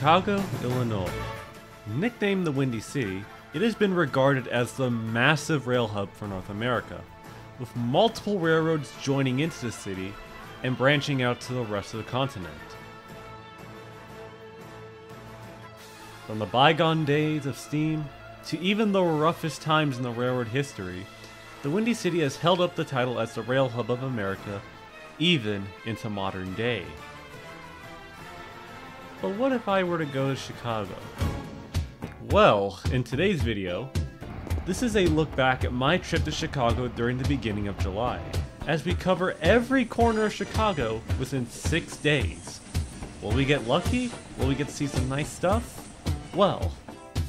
Chicago, Illinois. Nicknamed the Windy City, it has been regarded as the massive rail hub for North America, with multiple railroads joining into the city and branching out to the rest of the continent. From the bygone days of steam to even the roughest times in the railroad history, the Windy City has held up the title as the rail hub of America even into modern day. But what if I were to go to Chicago? Well, in today's video, this is a look back at my trip to Chicago during the beginning of July, as we cover every corner of Chicago within six days. Will we get lucky? Will we get to see some nice stuff? Well,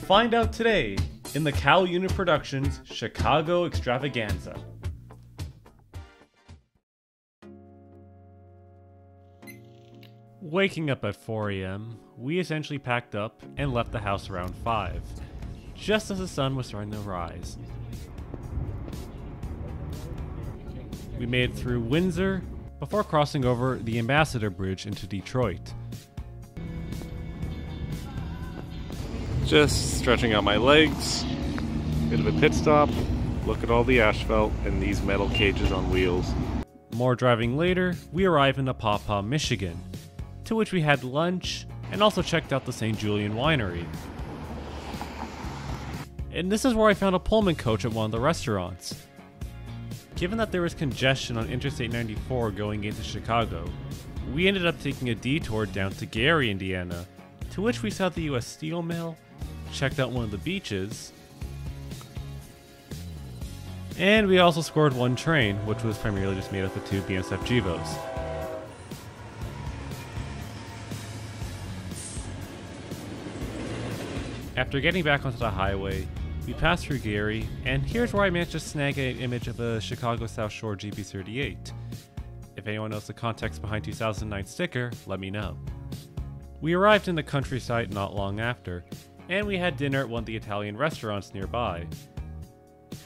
find out today in the Cowl Unit Productions Chicago Extravaganza. Waking up at 4 a.m., we essentially packed up and left the house around 5, just as the sun was starting to rise. We made it through Windsor before crossing over the Ambassador Bridge into Detroit. Just stretching out my legs, bit of a pit stop, look at all the asphalt and these metal cages on wheels. More driving later, we arrive in Paw Paw, Michigan, to which we had lunch and also checked out the St. Julian Winery. And this is where I found a Pullman coach at one of the restaurants. Given that there was congestion on Interstate 94 going into Chicago, we ended up taking a detour down to Gary, Indiana, to which we saw the US Steel Mill, checked out one of the beaches, and we also scored one train, which was primarily just made up of two BNSF Gevos. After getting back onto the highway, we passed through Gary, and here's where I managed to snag an image of a Chicago South Shore GP38. If anyone knows the context behind 2009 sticker, let me know. We arrived in the countryside not long after, and we had dinner at one of the Italian restaurants nearby.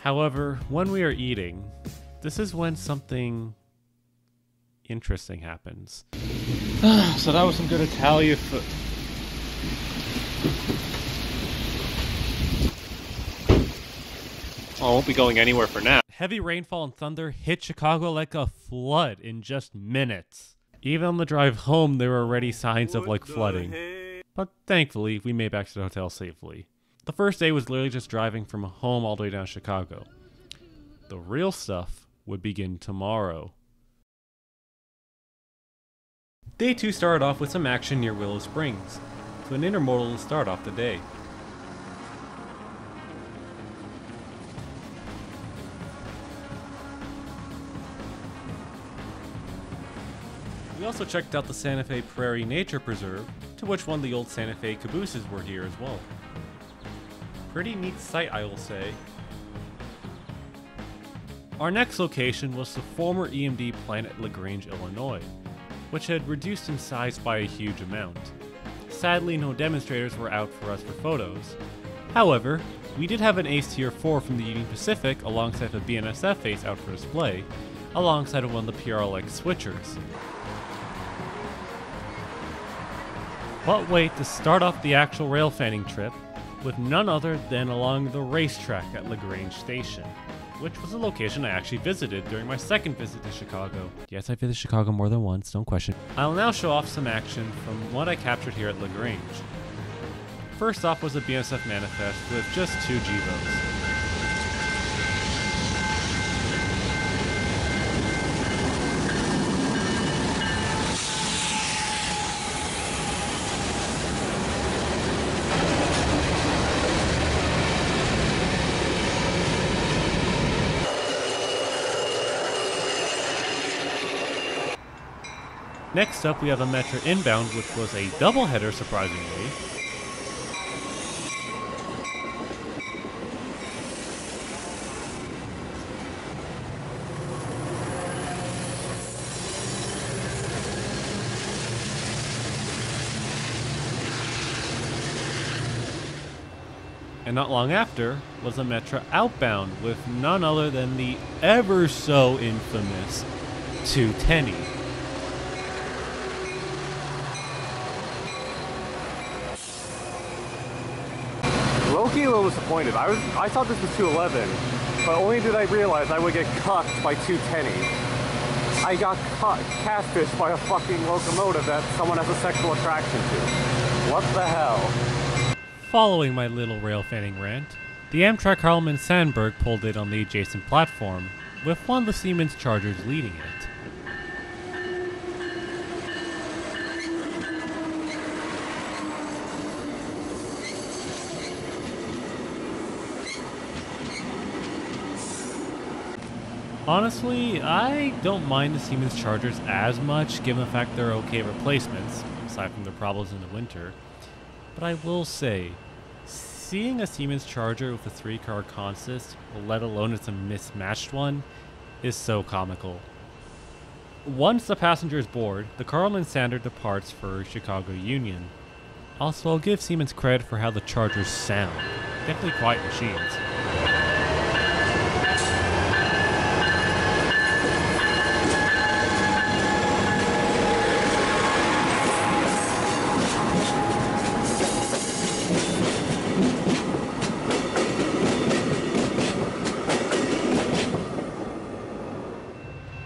However, when we are eating, this is when something interesting happens. so that was some good Italian food. I won't be going anywhere for now. Heavy rainfall and thunder hit Chicago like a flood in just minutes. Even on the drive home, there were already signs of like flooding. But thankfully, we made it back to the hotel safely. The first day was literally just driving from home all the way down to Chicago. The real stuff would begin tomorrow. Day 2 started off with some action near Willow Springs, so an intermodal to start off the day. We also checked out the Santa Fe Prairie Nature Preserve, to which one of the old Santa Fe cabooses were here as well. Pretty neat sight, I will say. Our next location was the former EMD plant LaGrange, Illinois, which had reduced in size by a huge amount. Sadly, no demonstrators were out for us for photos. However, we did have an Ace Tier 4 from the Union Pacific alongside a BNSF Ace out for display, alongside of one of the PRLX switchers. But wait to start off the actual rail fanning trip with none other than along the racetrack at LaGrange Station, which was a location I actually visited during my second visit to Chicago. Yes, I visited Chicago more than once, don't question. I'll now show off some action from what I captured here at LaGrange. First off was a BNSF manifest with just two Gevos. Next up, we have a Metra inbound, which was a doubleheader, surprisingly. And not long after was a Metra outbound with none other than the ever so infamous 210. a disappointed. I was I thought this was 211, but only did I realize I would get cucked by 210. I got cut, catfished by a fucking locomotive that someone has a sexual attraction to. What the hell? Following my little rail fanning rant, the Amtrak Carl Sandburg pulled in on the adjacent platform, with one of the Siemens Chargers leading it. Honestly, I don't mind the Siemens Chargers as much given the fact they're okay replacements, aside from their problems in the winter. But I will say, seeing a Siemens Charger with a three car consist, let alone it's a mismatched one, is so comical. Once the passengers board, the Carl Sandburg departs for Chicago Union. Also, I'll give Siemens credit for how the Chargers sound. Definitely quiet machines.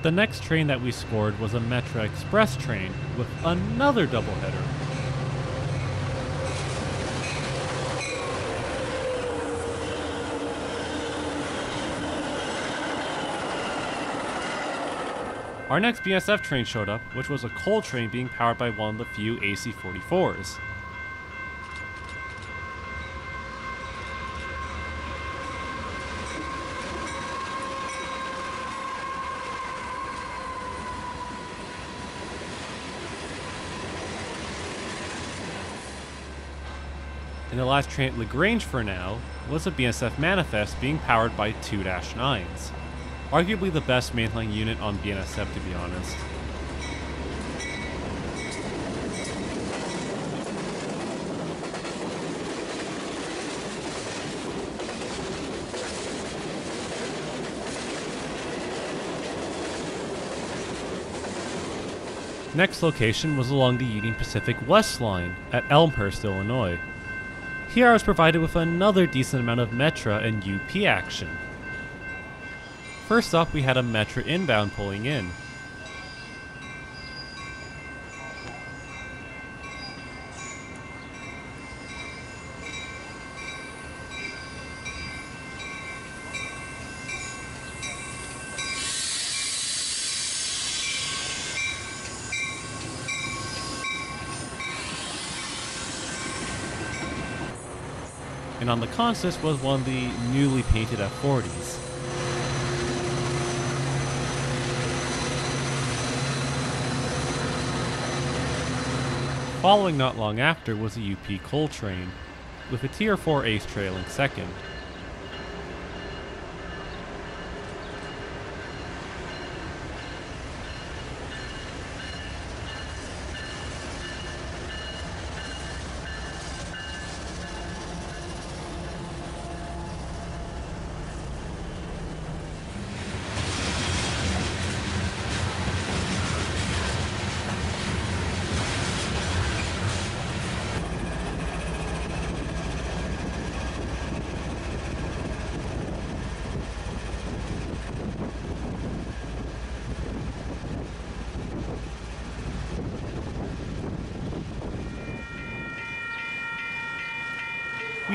The next train that we scored was a Metra Express train with another doubleheader. Our next BSF train showed up, which was a coal train being powered by one of the few AC-44s. And the last train at LaGrange for now was a BNSF Manifest being powered by 2-9s. Arguably the best mainline unit on BNSF to be honest. Next location was along the Union Pacific West Line at Elmhurst, Illinois. Here I was provided with another decent amount of Metra and UP action. First up, we had a Metra inbound pulling in. And on the consist was one of the newly painted F40s. Following not long after was a UP coal train, with a Tier 4 Ace trailing second.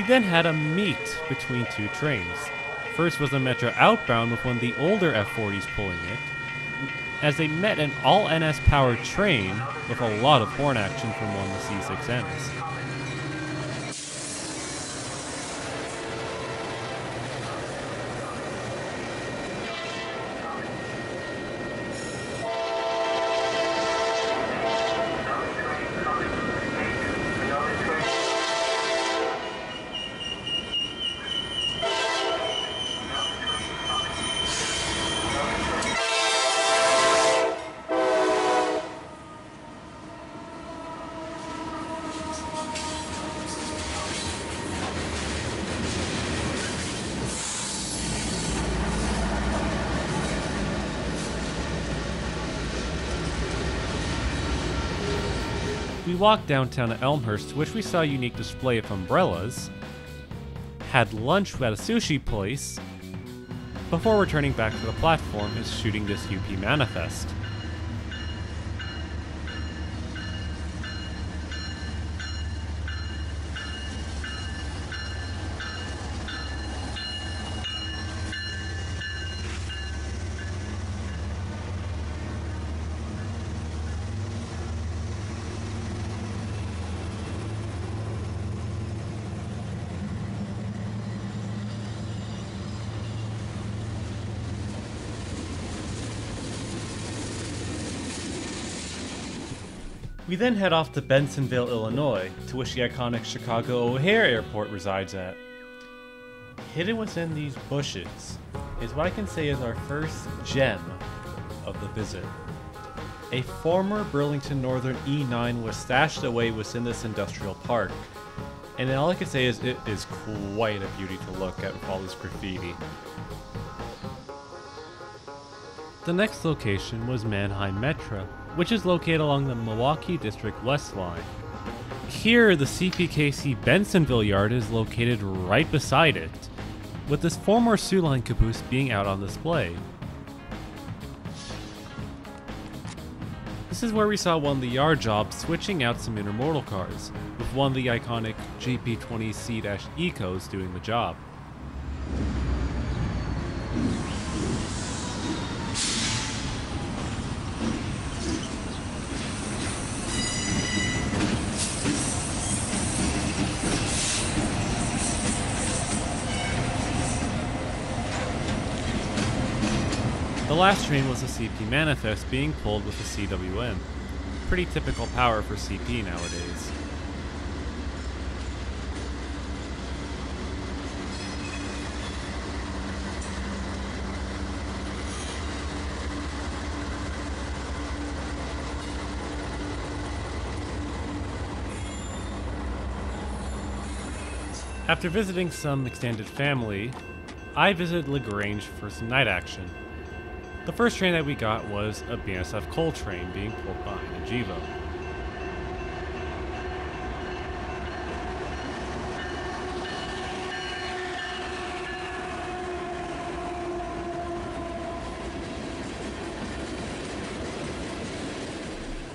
Then had a meet between two trains. First was the Metra outbound with one of the older F40s pulling it, as they met an all NS powered train with a lot of horn action from one of the C6Ns. We walked downtown to Elmhurst, which we saw a unique display of umbrellas. had lunch at a sushi place, before returning back to the platform and shooting this UP manifest. We then head off to Bensenville, Illinois, to which the iconic Chicago O'Hare Airport resides at. Hidden within these bushes is what I can say is our first gem of the visit. A former Burlington Northern E9 was stashed away within this industrial park, and all I can say is it is quite a beauty to look at with all this graffiti. The next location was Mannheim Metra, which is located along the Milwaukee District West Line. Here, the CPKC Bensenville yard is located right beside it, with this former Soo Line caboose being out on display. This is where we saw one of the yard jobs switching out some intermodal cars, with one of the iconic GP20C-Ecos doing the job. The last train was a CP Manifest being pulled with a CWM. Pretty typical power for CP nowadays. After visiting some extended family, I visited LaGrange for some night action. The first train that we got was a BNSF coal train being pulled behind a Gevo.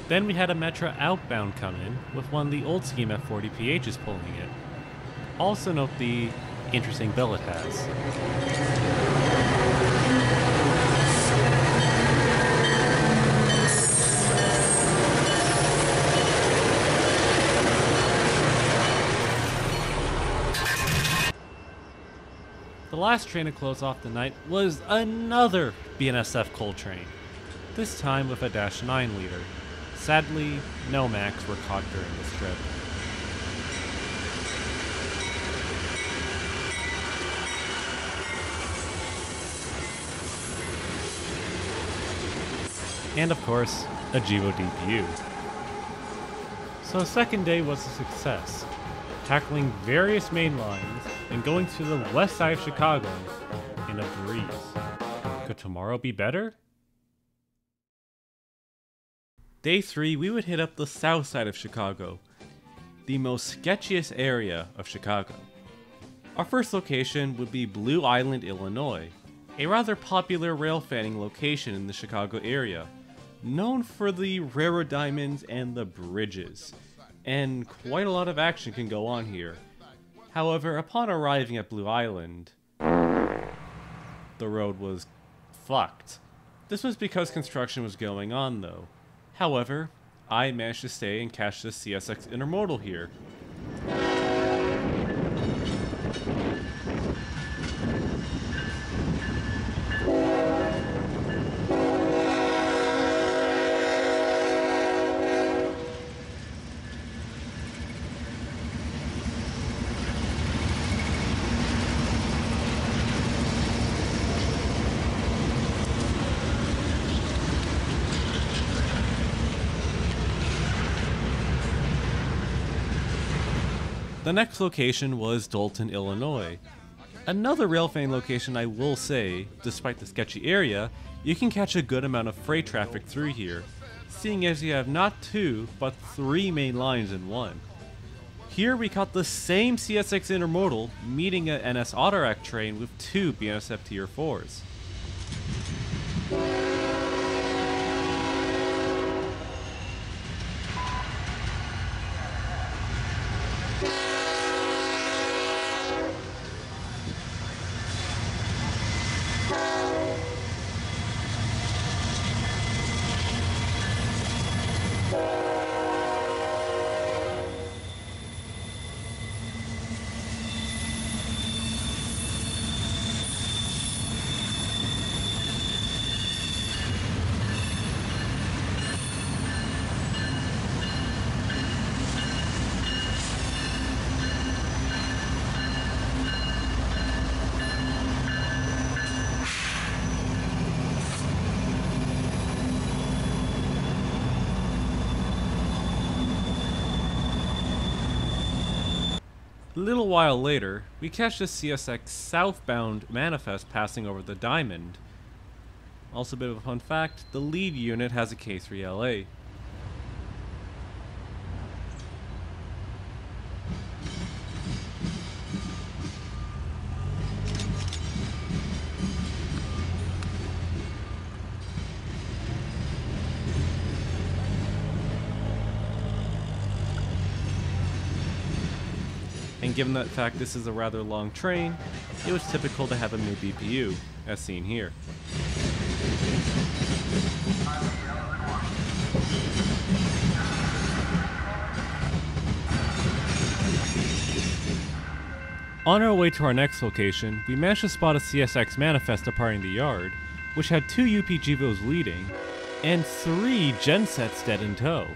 Then we had a Metra outbound come in with one of the old scheme F40PHs pulling it. Also note the interesting bill it has. Last train to close off the night was another BNSF coal train, this time with a Dash 9 leader. Sadly, no Macs were caught during this trip. And of course, a Gevo DPU. So second day was a success, tackling various main lines and going to the west side of Chicago in a breeze. Could tomorrow be better? Day 3, we would hit up the south side of Chicago, the most sketchiest area of Chicago. Our first location would be Blue Island, Illinois, a rather popular rail fanning location in the Chicago area, known for the railroad diamonds and the bridges, and quite a lot of action can go on here. However, upon arriving at Blue Island, the road was fucked. This was because construction was going on, though. However, I managed to stay and catch the CSX Intermodal here. The next location was Dolton, Illinois. Another railfan location I will say, despite the sketchy area, you can catch a good amount of freight traffic through here, seeing as you have not two, but three main lines in one. Here we caught the same CSX Intermodal meeting a NS Autorack train with two BNSF Tier 4s. Little while later, we catch the CSX southbound manifest passing over the Diamond. Also, a bit of a fun fact the lead unit has a K3LA. And given that fact this is a rather long train, it was typical to have a new BPU, as seen here. On our way to our next location, we managed to spot a CSX manifest departing the yard, which had two UP Gevos leading, and three gensets dead in tow.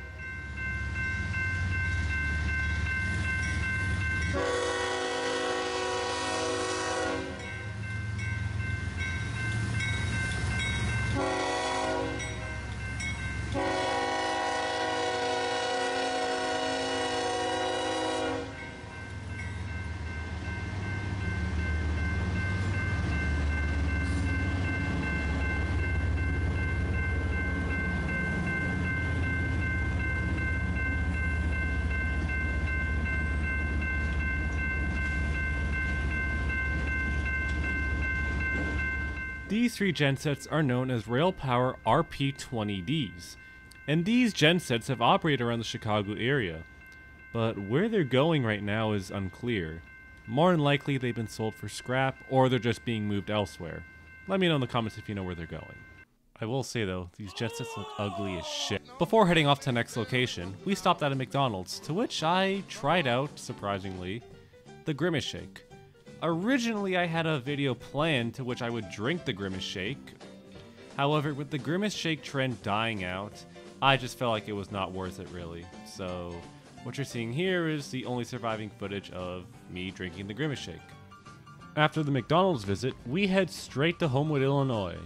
These three gensets are known as Rail Power RP-20Ds, and these gensets have operated around the Chicago area. But where they're going right now is unclear. More than likely they've been sold for scrap, or they're just being moved elsewhere. Let me know in the comments if you know where they're going. I will say though, these gensets look ugly as shit. Before heading off to the next location, we stopped at a McDonald's, to which I tried out, surprisingly, the Grimace Shake. Originally, I had a video planned to which I would drink the Grimace Shake. However, with the Grimace Shake trend dying out, I just felt like it was not worth it really. So, what you're seeing here is the only surviving footage of me drinking the Grimace Shake. After the McDonald's visit, we head straight to Homewood, Illinois,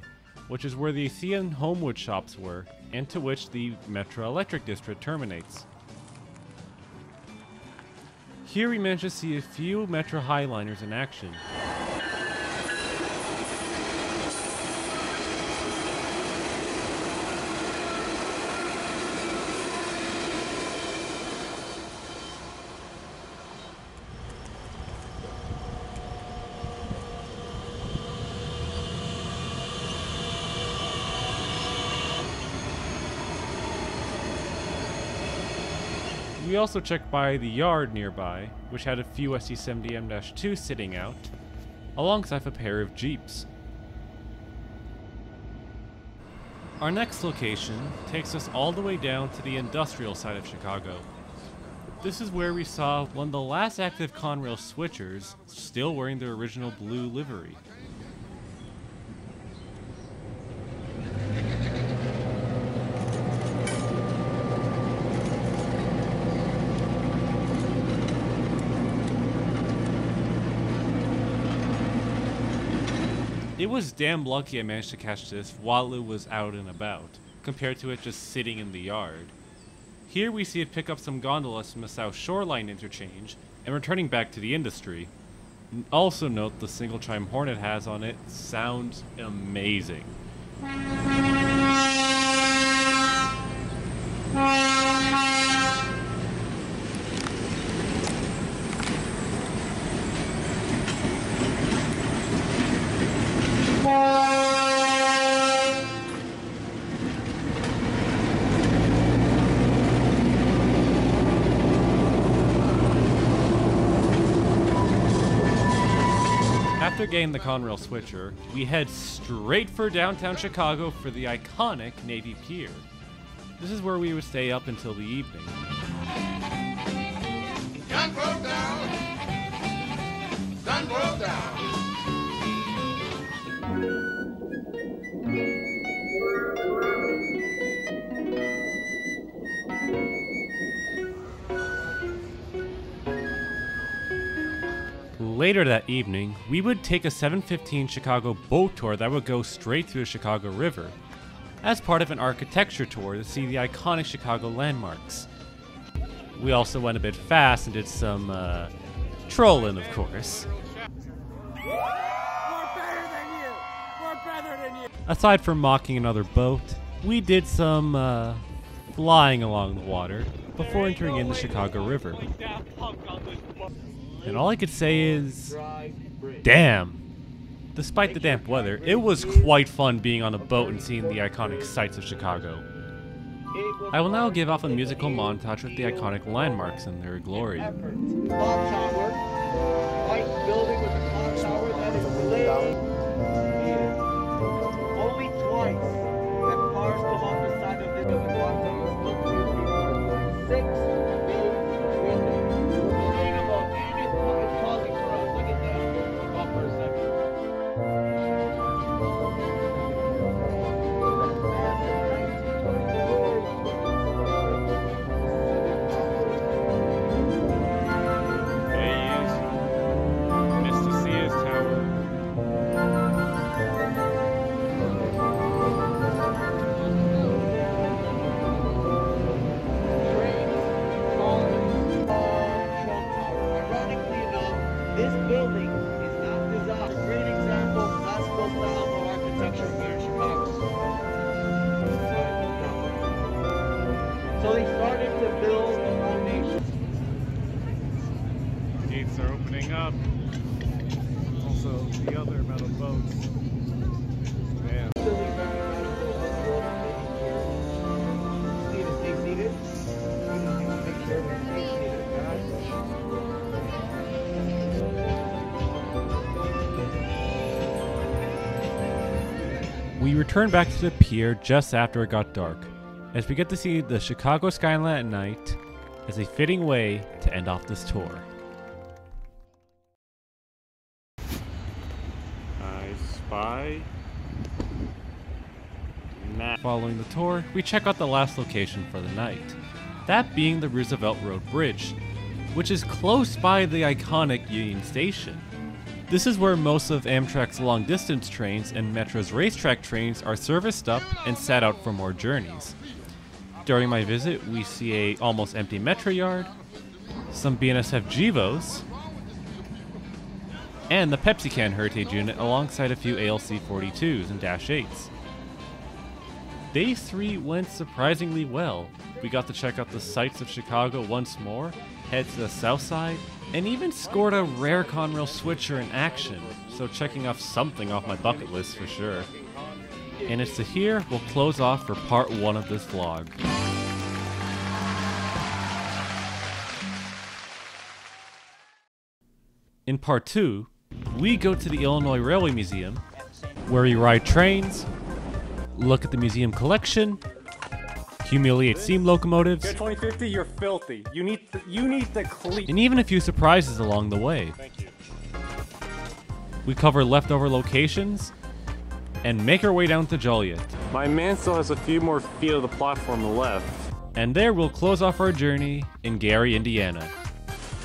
which is where the Athean Homewood shops were, and to which the Metra Electric District terminates. Here we managed to see a few Metra Highliners in action. We also checked by the yard nearby, which had a few SD70M-2 sitting out, alongside a pair of Jeeps. Our next location takes us all the way down to the industrial side of Chicago. This is where we saw one of the last active Conrail switchers still wearing their original blue livery. It was damn lucky I managed to catch this while it was out and about, compared to it just sitting in the yard. Here we see it pick up some gondolas from the South Shoreline interchange and returning back to the industry. Also note the single chime horn it has on it sounds amazing. Getting the Conrail switcher, we head straight for downtown Chicago for the iconic Navy Pier. This is where we would stay up until the evening. Later that evening, we would take a 715 Chicago boat tour that would go straight through the Chicago River, as part of an architecture tour to see the iconic Chicago landmarks. We also went a bit fast and did some uh, trolling, of course. Aside from mocking another boat, we did some uh, flying along the water before entering in the Chicago River. And all I could say is, damn. Despite the damp weather, it was quite fun being on a boat and seeing the iconic sights of Chicago. I will now give off a musical montage with the iconic landmarks in their glory. Clock We return back to the pier just after it got dark, as we get to see the Chicago skyline at night as a fitting way to end off this tour. I spy. Following the tour, we check out the last location for the night, that being the Roosevelt Road Bridge, which is close by the iconic Union Station. This is where most of Amtrak's long distance trains and Metra's racetrack trains are serviced up and set out for more journeys. During my visit, we see a almost empty Metro yard, some BNSF Gevos, and the Pepsi Can Heritage Unit alongside a few ALC 42s and Dash 8s. Day 3 went surprisingly well. We got to check out the sights of Chicago once more, head to the south side, and even scored a rare Conrail switcher in action, so checking off something off my bucket list for sure. And it's to here we'll close off for part 1 of this vlog. In part 2, we go to the Illinois Railway Museum, where we ride trains, look at the museum collection, humiliate steam locomotives, Get 2050, you're filthy. You need to, you need to clean. and even a few surprises along the way. Thank you. We cover leftover locations and make our way down to Joliet. My man still has a few more feet of the platform left. And there we'll close off our journey in Gary, Indiana.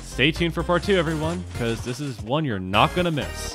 Stay tuned for part two, everyone, because this is one you're not going to miss.